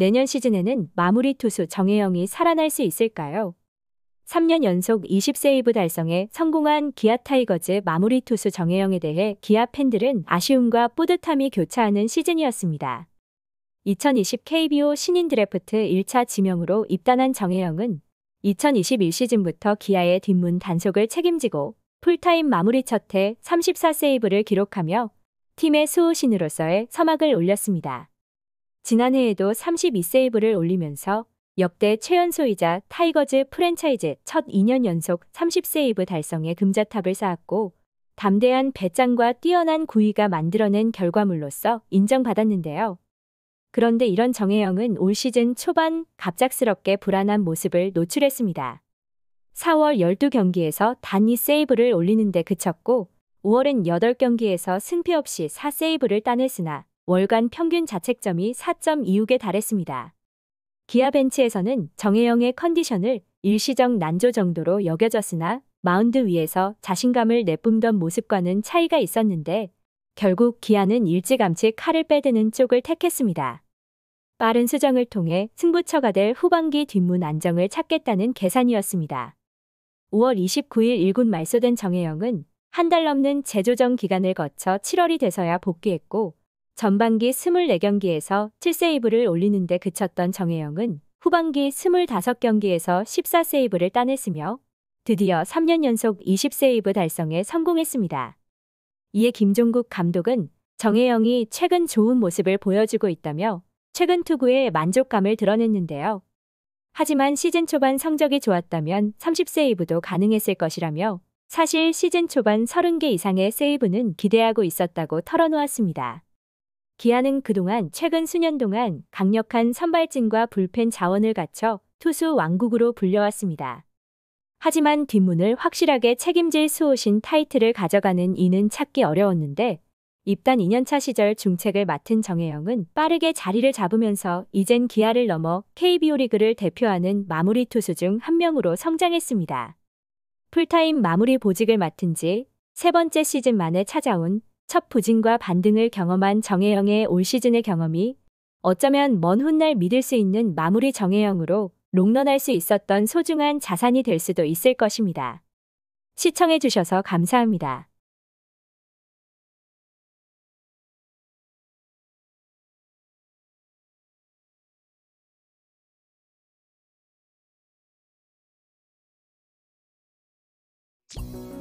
내년 시즌에는 마무리 투수 정해영이 살아날 수 있을까요? 3년 연속 20세이브 달성에 성공한 기아 타이거즈 마무리 투수 정해영에 대해 기아 팬들은 아쉬움과 뿌듯함이 교차하는 시즌이었습니다. 2020 KBO 신인 드래프트 1차 지명으로 입단한 정해영은 2021 시즌부터 기아의 뒷문 단속을 책임지고 풀타임 마무리 첫해 34세이브를 기록하며 팀의 수호신으로서의 서막을 올렸습니다. 지난해에도 32세이브를 올리면서 역대 최연소이자 타이거즈 프랜차이즈 첫 2년 연속 30세이브 달성에 금자탑을 쌓았고 담대한 배짱과 뛰어난 구위가 만들어낸 결과물로서 인정받았는데요. 그런데 이런 정해영은 올 시즌 초반 갑작스럽게 불안한 모습을 노출했습니다. 4월 12경기에서 단 2세이브를 올리는데 그쳤고 5월엔 8경기에서 승패 없이 4세이브를 따냈으나 월간 평균 자책점이 4.26에 달했습니다. 기아 벤치에서는 정혜영의 컨디션을 일시적 난조 정도로 여겨졌으나 마운드 위에서 자신감을 내뿜던 모습과는 차이가 있었는데 결국 기아는 일찌감치 칼을 빼드는 쪽을 택했습니다. 빠른 수정을 통해 승부처가 될 후반기 뒷문 안정을 찾겠다는 계산이었습니다. 5월 29일 1군 말소된 정혜영은 한 달 넘는 재조정 기간을 거쳐 7월이 돼서야 복귀했고 전반기 24경기에서 7세이브를 올리는 데 그쳤던 정혜영은 후반기 25경기에서 14세이브를 따냈으며 드디어 3년 연속 20세이브 달성에 성공했습니다. 이에 김종국 감독은 정혜영이 최근 좋은 모습을 보여주고 있다며 최근 투구에 만족감을 드러냈는데요. 하지만 시즌 초반 성적이 좋았다면 30세이브도 가능했을 것이라며 사실 시즌 초반 30개 이상의 세이브는 기대하고 있었다고 털어놓았습니다. 기아는 그동안 최근 수년 동안 강력한 선발진과 불펜 자원을 갖춰 투수 왕국으로 불려왔습니다. 하지만 뒷문을 확실하게 책임질 수호신 타이틀을 가져가는 이는 찾기 어려웠는데 입단 2년차 시절 중책을 맡은 정해영은 빠르게 자리를 잡으면서 이젠 기아를 넘어 KBO 리그를 대표하는 마무리 투수 중 한 명으로 성장했습니다. 풀타임 마무리 보직을 맡은 지 세 번째 시즌 만에 찾아온 첫 부진과 반등을 경험한 정혜영의 올 시즌의 경험이 어쩌면 먼 훗날 믿을 수 있는 마무리 정혜영으로 롱런할 수 있었던 소중한 자산이 될 수도 있을 것입니다. 시청해주셔서 감사합니다. you